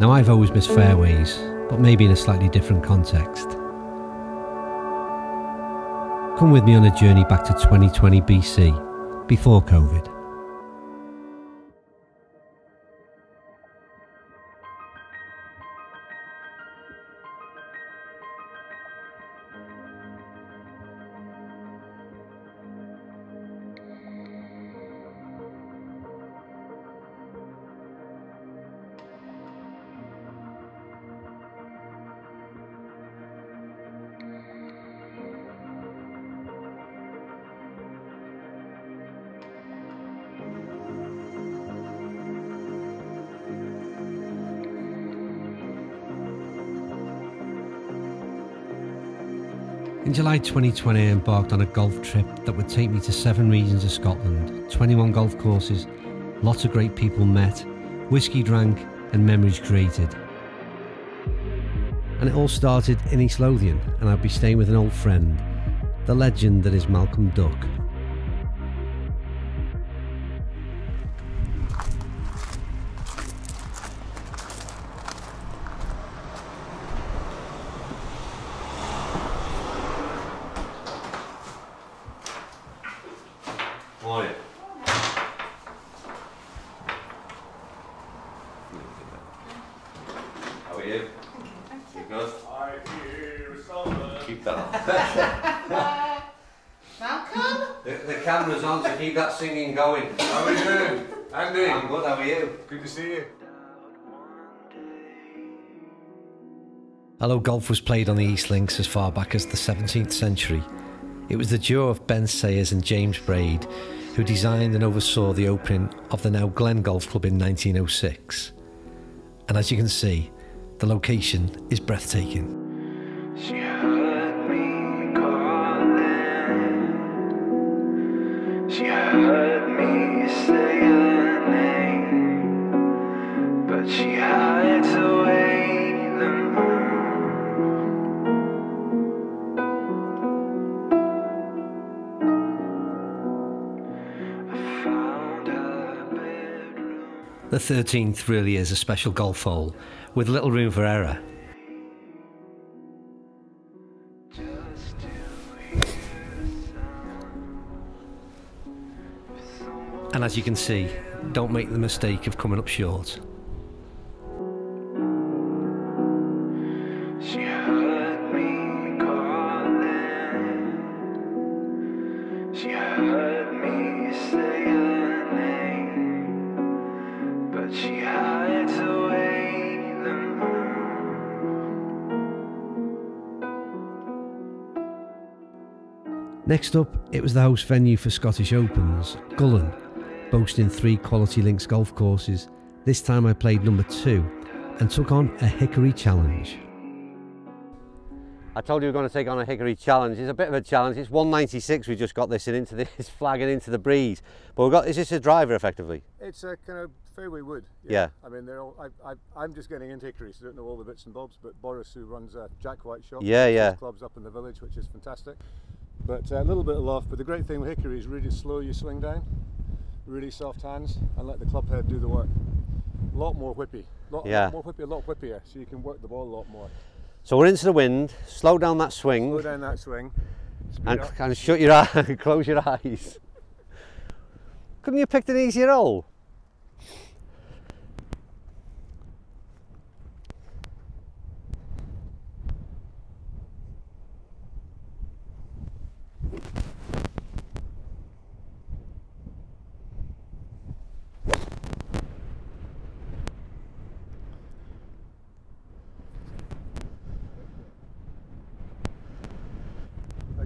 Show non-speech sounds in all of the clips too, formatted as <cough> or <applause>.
Now, I've always missed fairways, but maybe in a slightly different context. Come with me on a journey back to 2020 BC, before Covid. In July 2020, I embarked on a golf trip that would take me to seven regions of Scotland, 21 golf courses, lots of great people met, whiskey drank, and memories created. And it all started in East Lothian, and I'd be staying with an old friend, the legend that is Malcolm Duck. You good? Keep that. on. <laughs> Malcolm? the, the camera's on, so keep that singing going. How are you doing? Andy, I'm good, how are you? good to see you. Although golf was played on the East Links as far back as the 17th century, it was the duo of Ben Sayers and James Braid who designed and oversaw the opening of the now Glen Golf Club in 1906. And as you can see, the location is breathtaking. The 13th really is a special golf hole with little room for error. And as you can see, don't make the mistake of coming up short. Next up, it was the host venue for Scottish Opens, Gullane, boasting three quality links golf courses. This time I played number two and took on a Hickory Challenge. I told you we are going to take on a Hickory challenge. It's a bit of a challenge. It's 196. We just got this in into this <laughs> flag and into the breeze. But we've got. Is this a driver effectively? It's a kind of fairway wood. Yeah. I mean, they're all. I, I, I'm just getting into Hickory, so I don't know all the bits and bobs. But Boris, who runs a Jack White shop, Yeah, yeah. clubs up in the village, which is fantastic. But uh, a little bit of loft. But the great thing with Hickory is really slow. You swing down, really soft hands, and let the club head do the work. A lot more whippy. Lot, Yeah. lot more whippy, a lot whippier, so you can work the ball a lot more. So we're into the wind. Slow down that swing Slow down that swing. And, and shut your <laughs> eyes. close your eyes. Couldn't you have picked an easier hole? I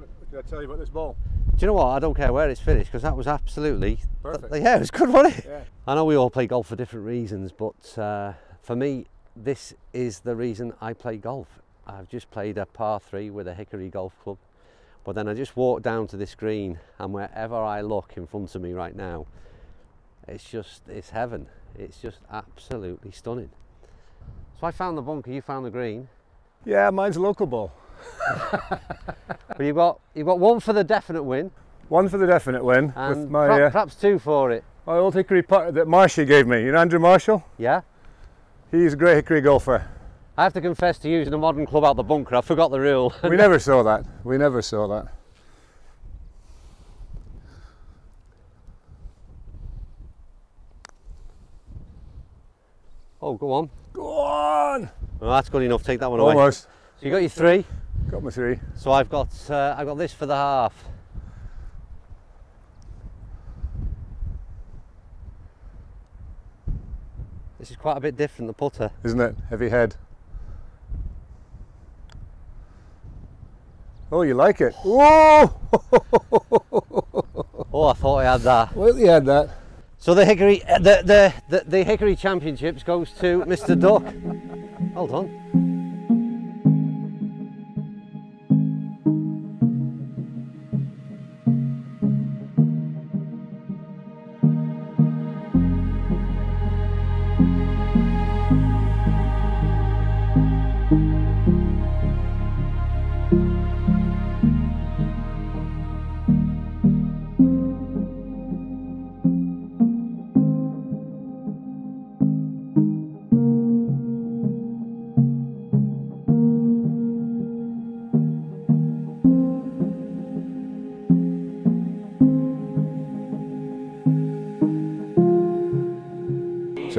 just think that, do you I tell you about this ball? Do you know what? I don't care where it's finished because that was absolutely Perfect. yeah, it was good, wasn't it? Yeah. I know we all play golf for different reasons, but uh, for me, this is the reason I play golf. I've just played a par three with a Hickory Golf Club, but then I just walked down to this green, and wherever I look in front of me right now, it's just it's heaven. It's just absolutely stunning. So I found the bunker, you found the green. Yeah, mine's a local ball. <laughs> But you've got you've got one for the definite win, One for the definite win and with my, perhaps, uh, perhaps two for it. my old hickory putter that Marshy gave me. You know Andrew Marshall? Yeah. He's a great hickory golfer. I have to confess to using a modern club out the bunker. I forgot the rule. <laughs> We never saw that. We never saw that. oh, go on. Go on! Well, that's good enough. Take that one away. Almost. So you got your three. Got my three. So I've got uh, I've got this for the half. This is quite a bit different, the putter. Isn't it? Heavy head. Oh, you like it? Whoa! <laughs> Oh, I thought I had that. Well, you had that. So the Hickory, uh, the, the, the, the Hickory Championships goes to Mr. Duck. Hold on.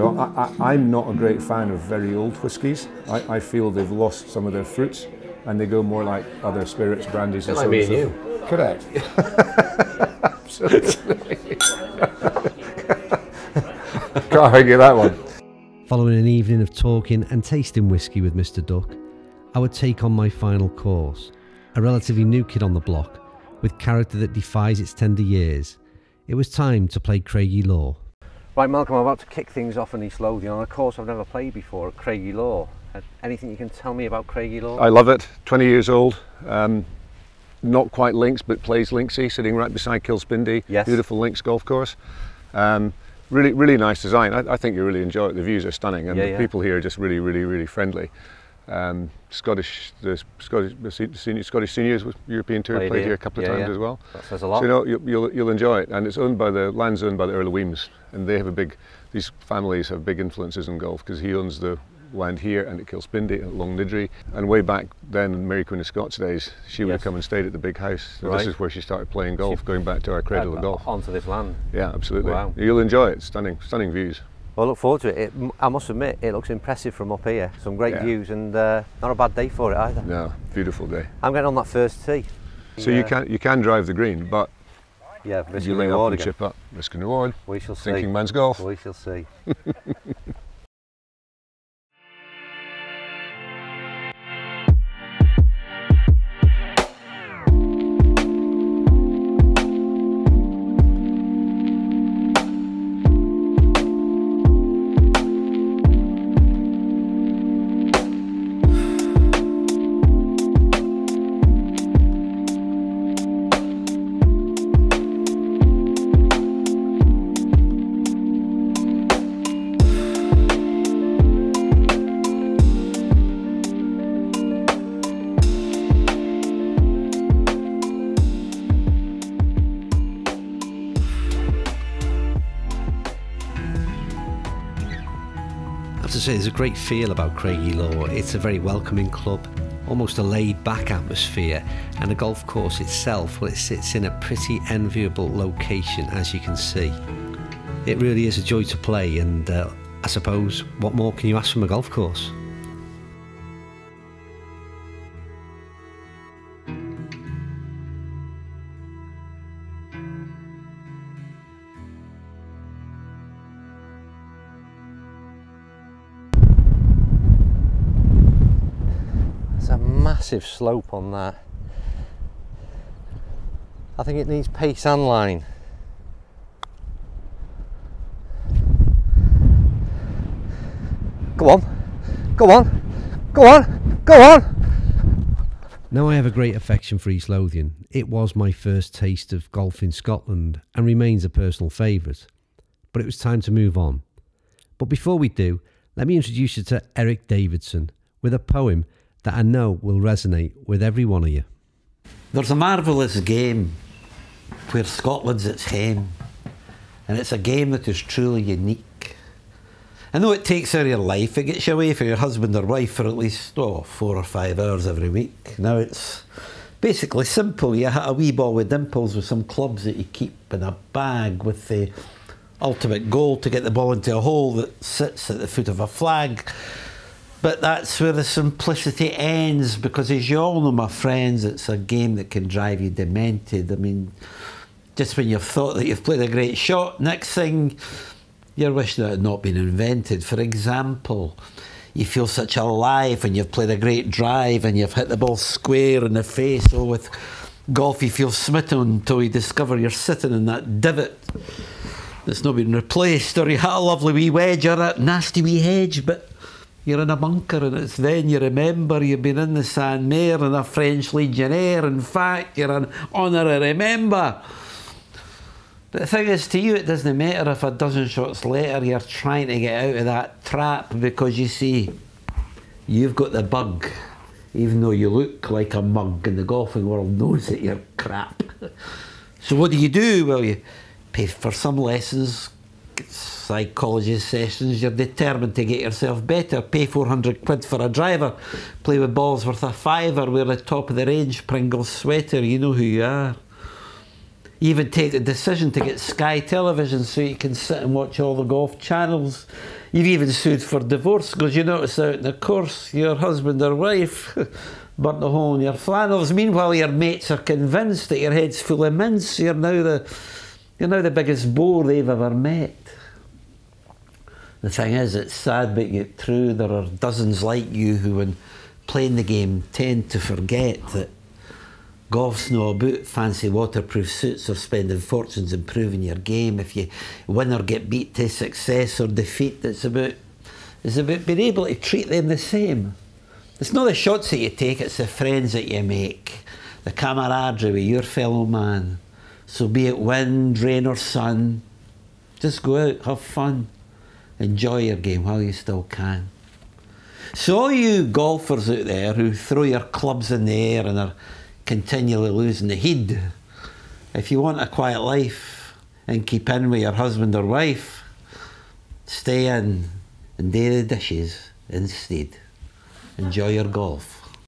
So I, I, I'm not a great fan of very old whiskies. I, I feel they've lost some of their fruits and they go more like other spirits, brandies and like me sodas. and Correct. <laughs> Absolutely. <laughs> Can't argue that one. Following an evening of talking and tasting whisky with Mr. Duck, I would take on my final course, a relatively new kid on the block, with character that defies its tender years. It was time to play Craigielaw. Right, Malcolm, I'm about to kick things off in East Lothian on a course I've never played before at Craigielaw. Uh, Anything you can tell me about Craigielaw? I love it. 20 years old. Um, not quite links, but plays linksy, sitting right beside Kilspindie. Yes. Beautiful links golf course. Um, really, really nice design. I, I think you really enjoy it. The views are stunning, and Yeah, the yeah. people here are just really, really, really friendly. Um, Scottish, the Scottish, senior, Scottish seniors European Tour Played played, here. here a couple of Yeah, times yeah. as well. that says a So lot. you know you, you'll you'll enjoy it, and it's owned by the land's owned by the Earl of Wemyss, and they have a big. These families have big influences in golf because he owns the land here and at Kilspindie and at Longniddry. And way back then, in Mary Queen of Scots days, she would have come and stayed at the big house. So Right. this is where she started playing golf, going back to our cradle Uh, of golf. Onto this land. Yeah, absolutely. Wow. You'll enjoy it. Stunning, stunning views. Well, I look forward to it. it. I must admit, it looks impressive from up here. Some great Yeah. views and uh, not a bad day for it either. Yeah, beautiful day. I'm getting on that first tee. So you can you can drive the green, but Yeah, risk you and lay up reward and again. chip up. Risk and reward. We shall see. Thinking man's golf. We shall see. <laughs> to say, there's a great feel about Craigielaw. It's a very welcoming club, almost a laid back atmosphere, and the golf course itself, well, it sits in a pretty enviable location, as you can see. It really is a joy to play, and uh, I suppose, what more can you ask from a golf course? Massive slope on that. I think it needs pace and line. Go on, go on, go on, go on. Now I have a great affection for East Lothian. It was my first taste of golf in Scotland and remains a personal favourite. But it was time to move on. But before we do, let me introduce you to Eric Davidson with a poem that I know will resonate with every one of you. There's a marvellous game where Scotland's its home, and it's a game that is truly unique. I know it takes out your life. It gets you away from your husband or wife for at least oh, four or five hours every week. Now it's basically simple. You hit a wee ball with dimples with some clubs that you keep in a bag with the ultimate goal to get the ball into a hole that sits at the foot of a flag. But that's where the simplicity ends because, as you all know, my friends, it's a game that can drive you demented. I mean, just when you've thought that you've played a great shot, next thing you're wishing it had not been invented. For example, you feel such alive when you've played a great drive and you've hit the ball square in the face. Or with golf, you feel smitten until you discover you're sitting in that divot that's not been replaced, or you hit a lovely wee wedge or that nasty wee hedge, but you're in a bunker and it's then you remember you've been in the Saint Mer and a French Legionnaire. In fact, you're an honorary member. But the thing is, to you, it doesn't matter if a dozen shots later you're trying to get out of that trap because you see, you've got the bug, even though you look like a mug and the golfing world knows that you're crap. <laughs> So, what do you do? Well, you pay for some lessons, psychology sessions, you're determined to get yourself better, pay 400 quid for a driver, play with balls worth a fiver, wear the top of the range Pringles sweater, you know who you are You even take the decision to get Sky Television so you can sit and watch all the golf channels. You've even sued for divorce because you notice out in the course your husband or wife <laughs> burnt a hole in your flannels. Meanwhile, your mates are convinced that your head's full of mince. You're now the you're now the biggest bore they've ever met. The thing is, it's sad but yet true. There are dozens like you who, when playing the game, tend to forget that Golf's no about fancy waterproof suits or spending fortunes improving your game. If you win or get beat to success or defeat, it's about it's about being able to treat them the same. It's not the shots that you take, it's the friends that you make, the camaraderie with your fellow man. So be it wind, rain or sun, just go out, have fun, enjoy your game while you still can. So all you golfers out there who throw your clubs in the air and are continually losing the head. If you want a quiet life and keep in with your husband or wife, stay in and do the dishes instead. Enjoy your golf.